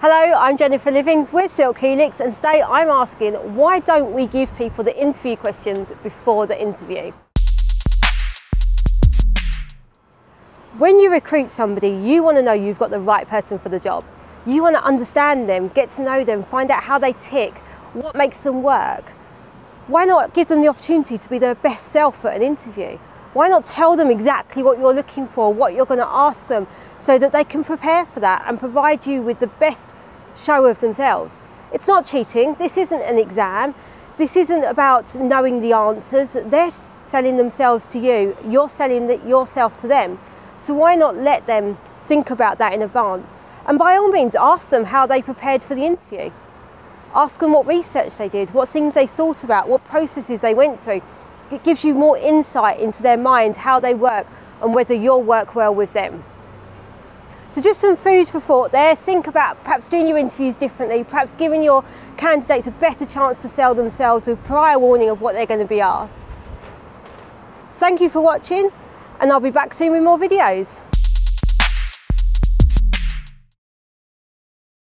Hello, I'm Jenefer Livings with Silk Helix and today I'm asking why don't we give people the interview questions before the interview? When you recruit somebody, you want to know you've got the right person for the job. You want to understand them, get to know them, find out how they tick, what makes them work. Why not give them the opportunity to be their best self at an interview? Why not tell them exactly what you're looking for, what you're going to ask them, so that they can prepare for that and provide you with the best show of themselves? It's not cheating, this isn't an exam, this isn't about knowing the answers. They're selling themselves to you, you're selling yourself to them. So why not let them think about that in advance? And by all means, ask them how they prepared for the interview. Ask them what research they did, what things they thought about, what processes they went through. It gives you more insight into their mind, how they work, and whether you'll work well with them. So just some food for thought there. Think about perhaps doing your interviews differently, perhaps giving your candidates a better chance to sell themselves with prior warning of what they're going to be asked. Thank you for watching and I'll be back soon with more videos.